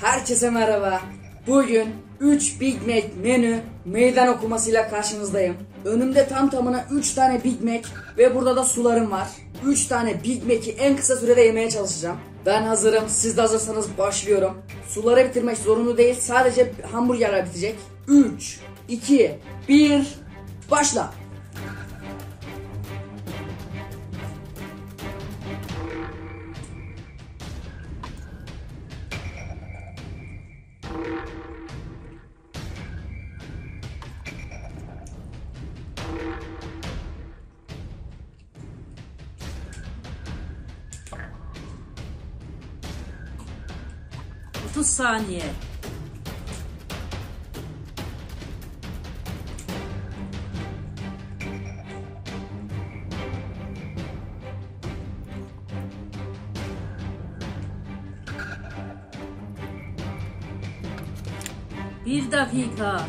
Herkese merhaba. Bugün 3 Big Mac menü meydan okumasıyla karşınızdayım. Önümde tam tamına 3 tane Big Mac ve burada da sularım var. 3 tane Big Mac'i en kısa sürede yemeye çalışacağım. Ben hazırım. Siz de hazırsanız başlıyorum. Suları bitirmek zorunlu değil. Sadece hamburgerler bitecek. 3, 2, 1, başla. Otuz saniye. Bir dakika.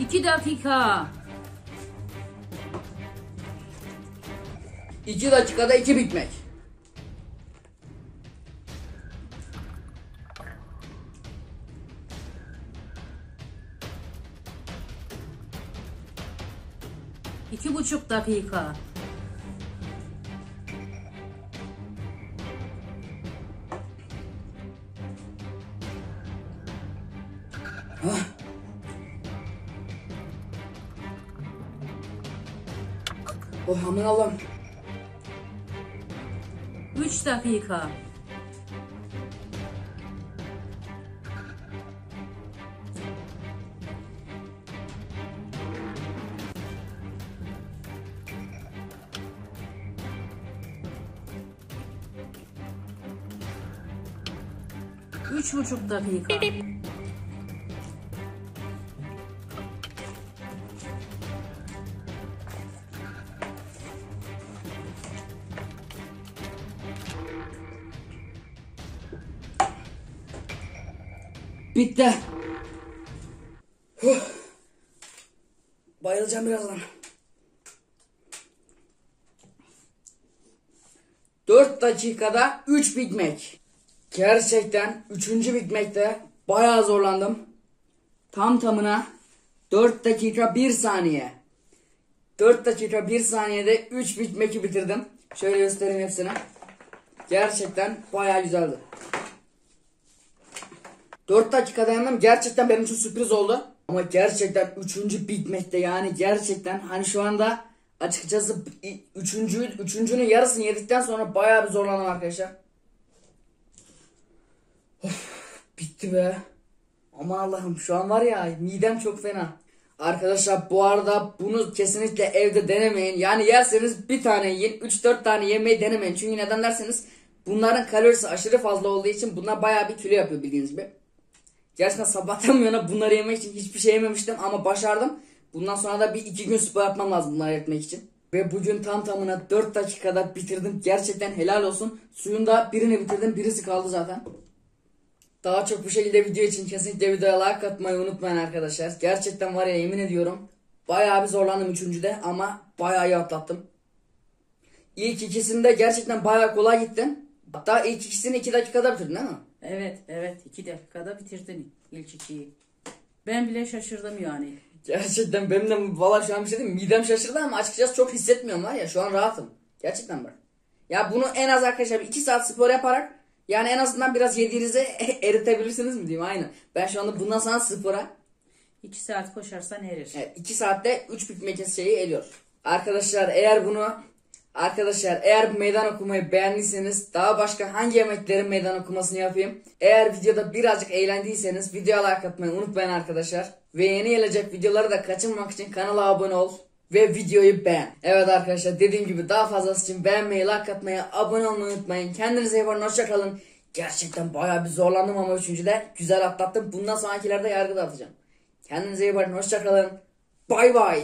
İki dakika. 2 dakikada 2 Big Mac. İki buçuk dakika. Oh aman Allah'ım. Üç dakika. Üç buçuk dakika. Bitti. Huh. Bayılacağım birazdan. 4 dakikada 3 Big Mac. Gerçekten 3. Big Mac'te bayağı zorlandım. Tam tamına 4 dakika 1 saniye. 4 dakika 1 saniyede 3 Big Mac'i bitirdim. Şöyle göstereyim hepsini. Gerçekten bayağı güzeldi. 4 dakikada yendim. Gerçekten benim için sürpriz oldu. Ama gerçekten 3. Big Mac'te yani gerçekten hani şu anda açıkçası 3. üçüncünün yarısını yedikten sonra bayağı bir zorlandım arkadaşlar. Of, bitti be. Aman Allah'ım şu an var ya midem çok fena. Arkadaşlar bu arada bunu kesinlikle evde denemeyin. Yani yerseniz bir tane yiyin. 3-4 tane yemeyi denemeyin. Çünkü neden derseniz bunların kalorisi aşırı fazla olduğu için bunlar bayağı bir kilo yapıyor bildiğiniz gibi. Gerçekten sabahtan bu yana bunları yemek için hiçbir şey yememiştim ama başardım. Bundan sonra da bir iki gün spor yapmam lazım bunları etmek için. Ve bugün tam tamına 4 dakikada bitirdim. Gerçekten helal olsun. Suyun da birini bitirdim. Birisi kaldı zaten. Daha çok bu şekilde video için kesinlikle videoya like atmayı unutmayın arkadaşlar. Gerçekten var ya yemin ediyorum. Bayağı bir zorlandım üçüncüde ama bayağı iyi atlattım. İlk ikisinde gerçekten bayağı kolay gittim. Hatta ilk ikisini 2 dakikada bitirdin değil mi? Evet, evet. iki dakikada bitirdin ilk ikiyi. Ben bile şaşırdım yani. Gerçekten benim de valla şu an bir şey diyeyim mi? midem şaşırdı ama açıkçası çok hissetmiyorum var ya şu an rahatım. Gerçekten bak. Ya bunu en az arkadaşlar 2 saat spor yaparak yani en azından biraz yediğinizi eritebilirsiniz mi diyeyim aynen. Ben şu anda bundan sonra spora İki saat koşarsan erir. evet, 2 saatte 3 bitmek şeyi eliyor. Arkadaşlar eğer bunu Arkadaşlar eğer meydan okumayı beğendiyseniz daha başka hangi yemeklerin meydan okumasını yapayım? Eğer videoda birazcık eğlendiyseniz videoya like atmayı unutmayın arkadaşlar. Ve yeni gelecek videoları da kaçırmamak için kanala abone ol. Ve videoyu beğen. Evet arkadaşlar dediğim gibi daha fazlası için beğenmeyi, like atmayı, abone olmayı unutmayın. Kendinize iyi bakın, hoşçakalın. Gerçekten bayağı bir zorlandım ama üçüncüde güzel atlattım. Bundan sonrakilerde yargı dağıtacağım. Kendinize iyi bakın. Hoşçakalın. Bay bay.